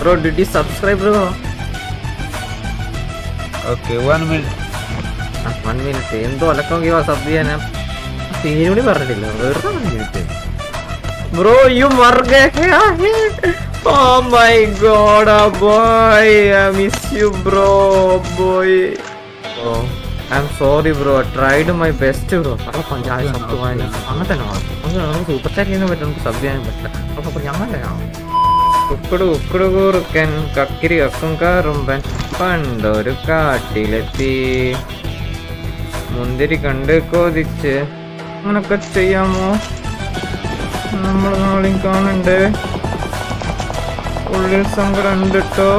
Bro did you subscribe, bro? Okay, one minute. One minute എന്തോ അലക്കമെങ്കിൽ sub ചെയ്യാനാ. പേര് കൂടി പറഞ്ഞിട്ടില്ല. വെറുതെ മിനിറ്റ് ബ്രോ യു മർഗ ഓ my god boy I miss you bro boy oh I'm sorry bro tried my best bro അവിടെ panchayat sub അങ്ങനെ തന്നെ. വേണം നമുക്ക് സൂപ്പർ ചാറ്റ് ചെയ്യാൻ പറ്റും നമുക്ക് സബ് ചെയ്യാൻ പറ്റില്ല. അപ്പോൾ ഞങ്ങൾ ഉക്കുടു ഉക്കുടു കൂറുക്കൻ കക്കിരി കക്കും കറുമ്പൻ പണ്ടൊരു കാട്ടിലെത്തി. മുന്തിരി കണ്ട് കൊതിച്ച് അങ്ങനൊക്കെ ചെയ്യാമോ? നമ്മൾ നാളെയും കാണണ്ടേ? ഉള്ളിൽ സങ്കടം ഉണ്ട് ട്ടോ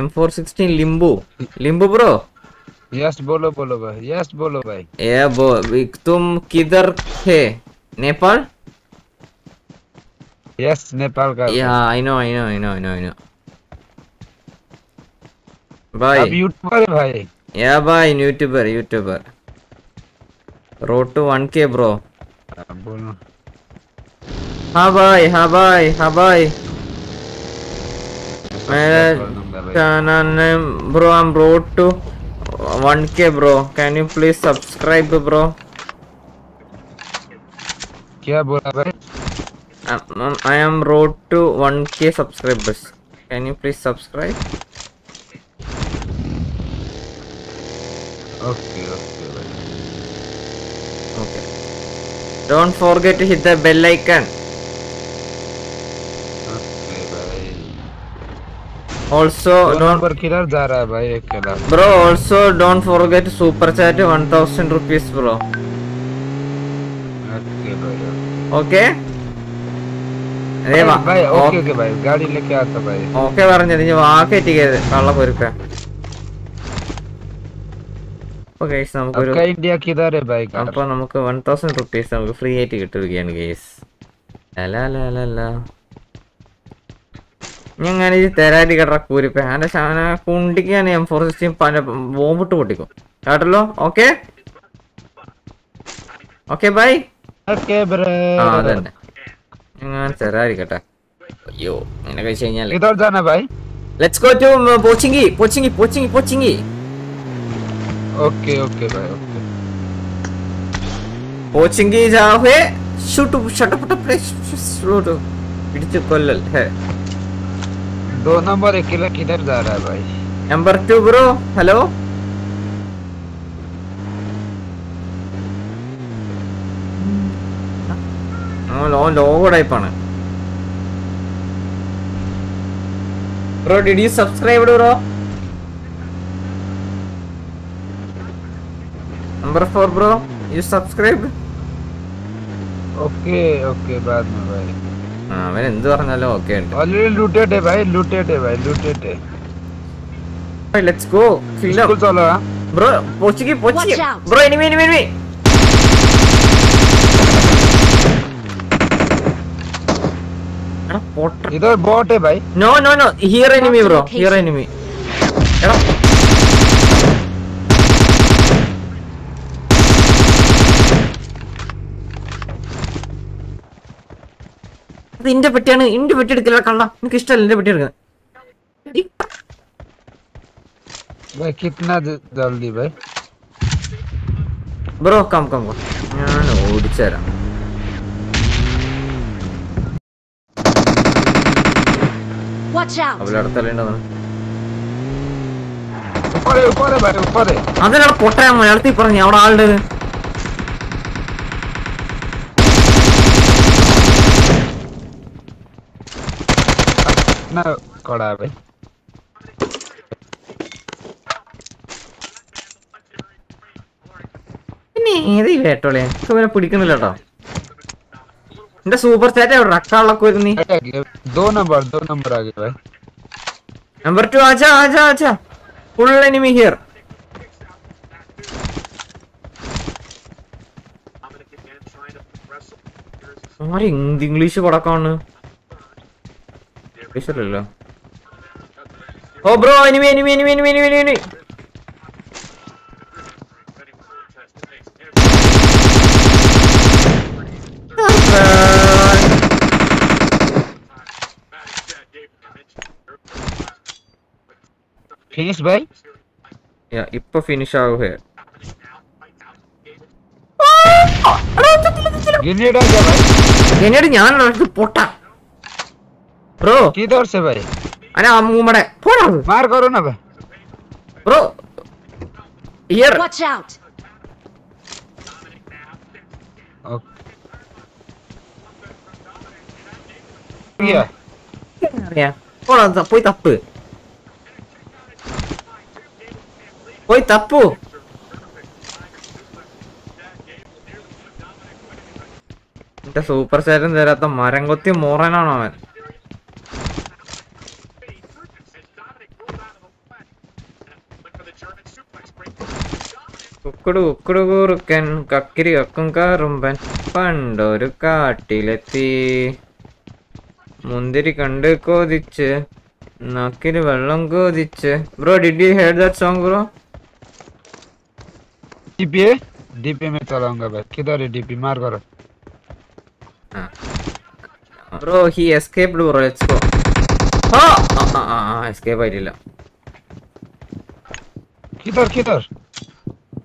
M four sixteen Limbu. Limbu bro? Yes बोलो बोलो भाई। यस बोलो भाई। ए बो तुम किधर थे? नेपाल? यस नेपाल का। Yeah I know I know I know I know I know भाई। अब यूट्यूबर है भाई। या भाई YouTuber YouTuber road to 1k bro बोलो। हाँ भाई हाँ भाई हाँ भाई। मेरा channel name bro I'm road to 1k bro can you please subscribe bro क्या बोला भाई? I'm- I'm- I am road to 1k subscribers can you please subscribe Okay, okay भाई. Okay. Don't forget to hit the bell icon. also One don't per killer Zara bhai ek killer bro also don't forget super chat 1000 rupees bro. Okay bye okay okay bye ഗാഡിയിലേക്ക് ആത്ത bye okay പറഞ്ഞത് ഇനി വാക്കേറ്റിക്കരുത് കള്ള പൊരുക്ക. അപ്പൊ guys നമുക്ക് അപ്പൊ നമുക്ക് one thousand rupees നമുക്ക് free ആയിട്ട് കിട്ടുകയാണ് ഗൈസ് അല്ല അല്ല അല്ല അല്ല ഞാൻ ഈ തരാടി കേട്ട കൂരിപ്പ എന്റെ ശാന കുണ്ടിക്കാൻ എം ഫോർ സിക്സ്റ്റീൻ ബോംബിട്ട് പൊട്ടിക്കും. കേട്ടല്ലോ? ഓക്കെ ഓക്കെ ബൈ ആ അതന്നെ. ഞാൻ തരാതിരിക്കട്ടെ അയ്യോ അങ്ങനെ കഴിച്ചു കഴിഞ്ഞാൽ bye let's go to Pochinki Pochinki Pochinki Pochinki. Okay okay bye okay Pochinki ജാഹേ shoot ഷട്ടപ്പെട്ട പ്ലേസ് ഷൂട്ട് പിടിച്ചു കൊല്ലൽ. ഹേ. दो नंबर अकेला किधर जा रहा है भाई? Number two bro hello law logo ടൈപ്പാണ് bro did you subscribe bro number four bro you subscribe Okay okay बाद में भाई. അവൻ എന്ത് പറഞ്ഞാലും ഓക്കെ ഉണ്ട്. ലൂട്ടേട്ടെ ഭായ് ലൂട്ടേട്ടെ ഭായ് ലൂട്ടേട്ടെ. ലെറ്റ്സ് ഗോ ഫീൽ ചോല ബ്രോ പോച്ചിക്ക് പോച്ചിക്ക് ബ്രോ എനിമി എനിമി എനിമി ഇതോ ബോട്ടെ bhai no no no here enemy bro here enemy അത് ഇന്റെ പെട്ടിയാണ് ഇന്റെ പെട്ടി എടുക്കില്ല കള്ള എനിക്ക് ഇഷ്ടമല്ല ഇന്റെ പെട്ടി എടുക്കുന്നത് भाई कितना ज- जल्दी भाई ബ്രോ കം കം കം ഞാൻ ഓടിച്ചു തരാം Watch out! അവളെ അടുത്തല്ലേണ്ടതാണ് ऊपर है ऊपर है भाई ऊपर है അതിനവിടെ പൊട്ടയാ മലയാളത്തിൽ പറഞ്ഞു അവിടെ ആളുടെ na koda bhai ഏത് ഈ വേട്ടോളെ ഇവനെ പിടിക്കുന്നില്ല എന്റെ സൂപ്പർ ചാറ്റ് എവിടെ റക്കാളൊക്കെ വരുന്നീ ദോ നമ്പർ ദോ നമ്പർ ആകെ ബൈ നമ്പർ ടു ആച്ചാ ആച്ചാ ആച്ചാ ഫുൾ എനിമി ഹിയർ ഇംഗ്ലീഷ് പടക്കാണ്? വിഷല്ലോ ഓ bro enemy enemy enemy enemy enemy enemy finish bye yeah ഇപ്പൊ ഫിനിഷ് ആവുക ഗിനിയുടെ ഞാൻ പൊട്ടാ. ബ്രോ किधर से भाई അന അമ്മൂമ്മടെ പോടാ मार करो ना भाई bro year Watch out! Okay गया അറിയാ പോടാ ത- പോയി തപ്പ് പോയി തപ്പു എന്റെ സൂപ്പർ ചാറ്റും തരാത്ത മരം കൊത്തി മോറനാണോ അവൻ കുക്കുടു കുക്കുടു കുറുക്കൻ കക്കിരി കക്കും കാറുമ്പൻ പണ്ടൊരു കാട്ടിലെത്തി മുന്തിരി കണ്ട് കോതിച്ച് നാക്കിന് വെള്ളം കോതിച്ച് bro did you hear that song bro DP है डीपी में चलाऊंगा भाई किधर है डीपी मार करो bro he escaped bro let's go ah ah ah escape ആയിട്ടില്ല किधर किधर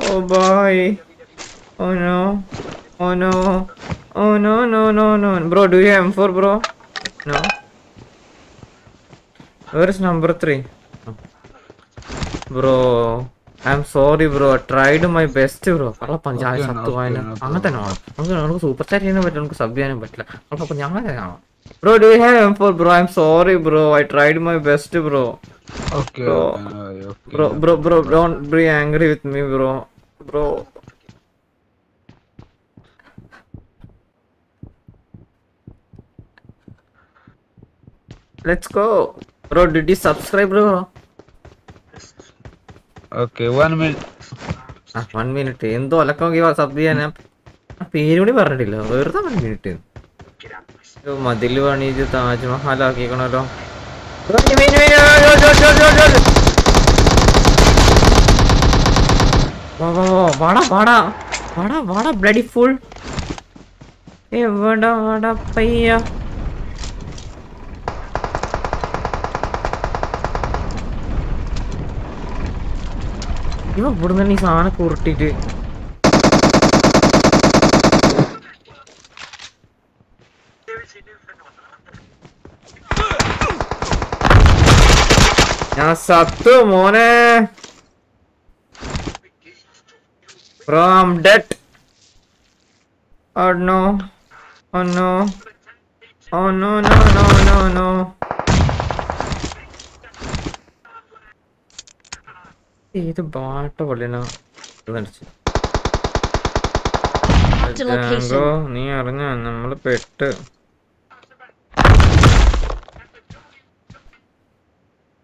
Oh boy. Oh no. Oh no. Oh no, no, no, no. Bro, do you have M4, bro? No. Where is number 3? Bro, I'm sorry, bro. I tried my best, bro. കള്ളപ്പ ഞാൻ Okay, സത്തു okay, വായന no അങ്ങനെ തന്നെ വേണം നമുക്ക് നമുക്ക് super chat ചെയ്യാനും പറ്റില്ല നമുക്ക് സബ് ചെയ്യാനും പറ്റില്ല ഞാൻ തന്നെ കാണാം Bro, do you have M4, bro? I'm sorry, bro. I tried my best, bro. Okay. Bro. Bro, bro, bro, don't be angry with me, bro. Bro. Let's go. Bro, did you subscribe, bro? Okay, one minute. Ah, ആ I'm എന്തോ അലക്കം sub ചെയ്യാൻ പേര് കൂടി പറഞ്ഞിട്ടില്ല വെറുതെ one minute മതിൽ പണിത് താജ്മഹൽ ആക്കിക്കണല്ലോ ഇവ ഇവിടുന്ന് ഈ സാധനം ഉരുട്ടിട്ട് ഞാൻ സത്തു മോനെ Bro, I'm dead. Oh no. Oh no. Oh no, no, no, no, no. ഇത് പാട്ട പൊള്ളിന. ജാങ്കോ, നീ അറിഞ്ഞ നമ്മൾ പെട്ട്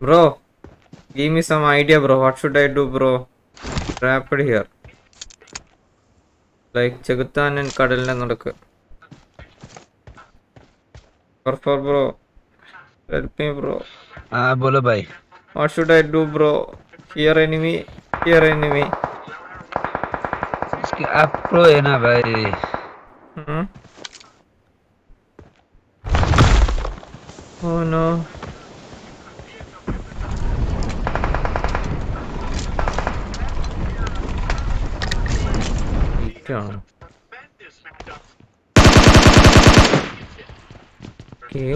bro Give me some idea, bro. What should I do, bro? Rapid here. Like Chagutan and Kadalna Nadak. Purple, bro. Help me, bro. Ah, bola bhai. What should I do, bro? Here enemy. Here enemy. इसके अप्रो Ena, bhai. भाई hmm ओह ഇതാണ് Okay.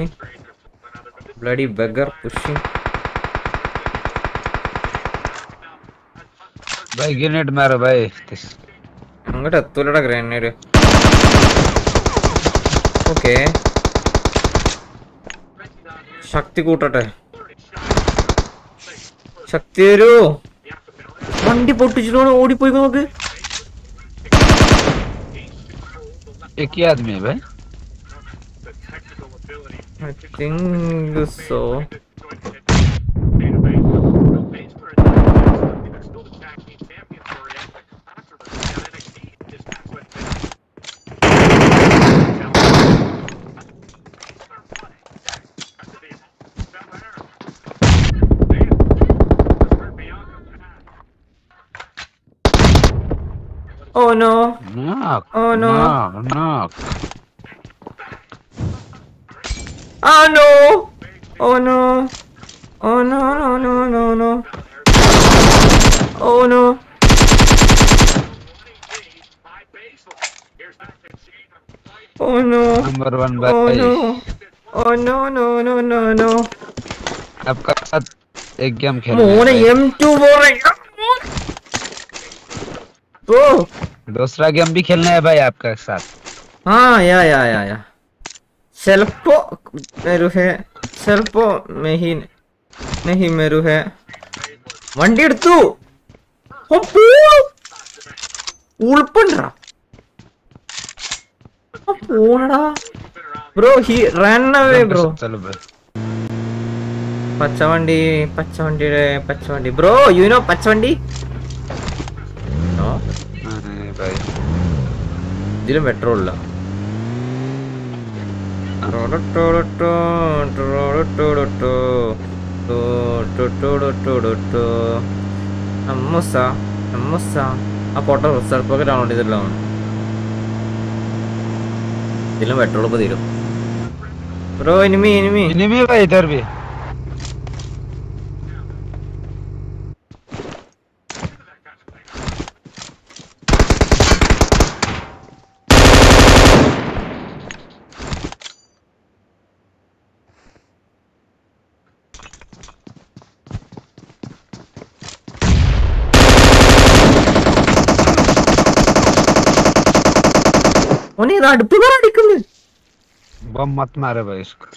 Bloody beggar pushing. भाई grenade मारो भाई അങ്ങോട്ട് എത്തൂലടാ grenade okay ശക്തി കൂട്ടട്ടെ ശക്തി വരൂ വണ്ടി പൊട്ടിച്ചിട്ട് ഓടിപ്പോയി നോക്ക് एक ही आदमी है भाई I think so. no. Knock. Oh no. Knock. knock. Oh no. Oh no. Oh no no no no no. Oh no. Oh no. Number one bad oh, no. oh no no no no no. आपका साथ एक game खेल मोने एम2 बोल रहा है तो। दूसरा गेम भी खेलना है भाई आपका साथ। हाँ या या या या। सेल्फो मेरु है। सेल्फो में नहीं मेरु है। वंडीड तू! हम पूर उल्पन रा हम पूरा ब्रो ही रन ना वे ब्रो। चलो ब्रो। पच्चवंडी पच्चवंडी रे पच्चवंडी। ब्रो यू नो पच्चवंडी? ആണോ ഇതിലും പെട്രോൾ ഇല്ല ആ പൊട്ട റിസൾട്ട് പോക്കറ്റ് ആണോ ഇതിലും പെട്രോൾ ഇപ്പൊ തീരും. ബ്രോ എനിമി എനിമി എനിമി ഓനെ ഇത് അടുപ്പ് പറ അടിക്കുന്നു बम मत मारे भाई इसको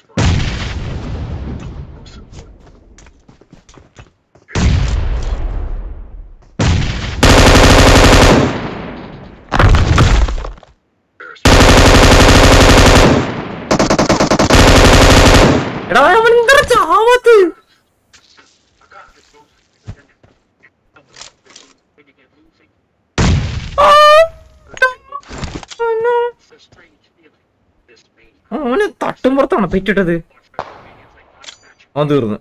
എടാ അവൻ എന്താ ചാവത്ത് അവന് തട്ടും പുറത്താണ് പെറ്റിട്ടത് അവൻ തീർന്ന്.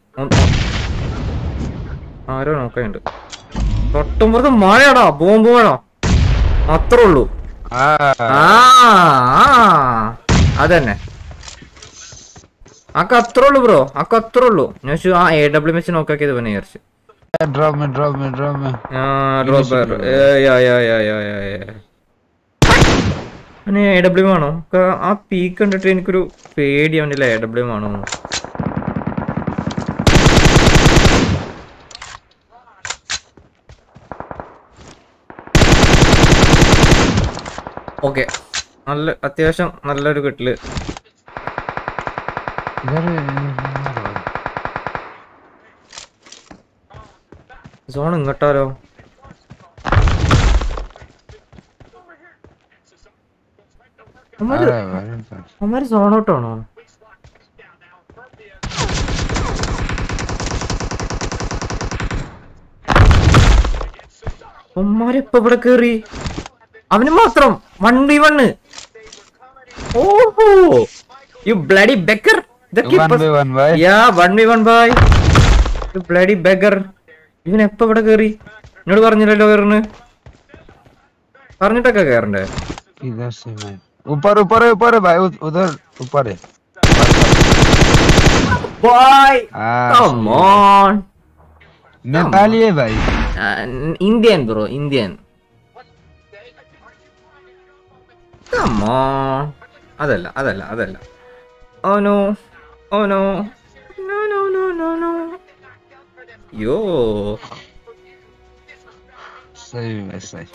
ആരോ നോക്കണ്ട് തട്ടും പുറത്ത് മഴയാടാ ബോംബ് മഴ. അത്രേ ഉള്ളൂ. അതന്നെ. ആക്ക അത്രേ ഉള്ളൂ ബ്രോ ആക്ക അത്രേ ഉള്ളൂ. ഞാൻ ആ എ ഡബ്ല്യു എസ് നോക്കാക്കിയത് പിന്നെ വിചാരിച്ചു. ഡ്രോപ്പ് ഡ്രോപ്പ് ഡ്രോപ്പ് ഡ്രോപ്പ് അവന് എ ഡബ്ല്യു ആണോ? ആ പീക്ക് കണ്ടിട്ട് എനിക്കൊരു പേടി അവന്റെ എ ഡബ്ല്യു ആണോ ഓക്കെ നല്ല അത്യാവശ്യം നല്ലൊരു കെട്ടിൽ. സോൺ ഇങ്ങോട്ടാലോ അമ്മര് സോൺ ഔട്ട് ആണോ ഉമ്മാരിപ്പ ഇവിടെ കേറി? അവന് മാത്രം. വൺ ബി വണ് ഓഹോ. You bloody beggar yeah one B one bye you bloody beggar ഇവൻ കേറി? എന്നോട് പറഞ്ഞില്ലല്ലോ കേറുന്നു പറഞ്ഞിട്ടൊക്കെ കേറണ്ടേ? ऊपर ऊपर है ऊपर है भाई उ- उधर ऊपर है ബൈ हाँ Come on. नेपाली है भाई Indian bro Indian Come on. അതല്ല അതല്ല അതല്ല oh no oh no no no no no no yo सही है सही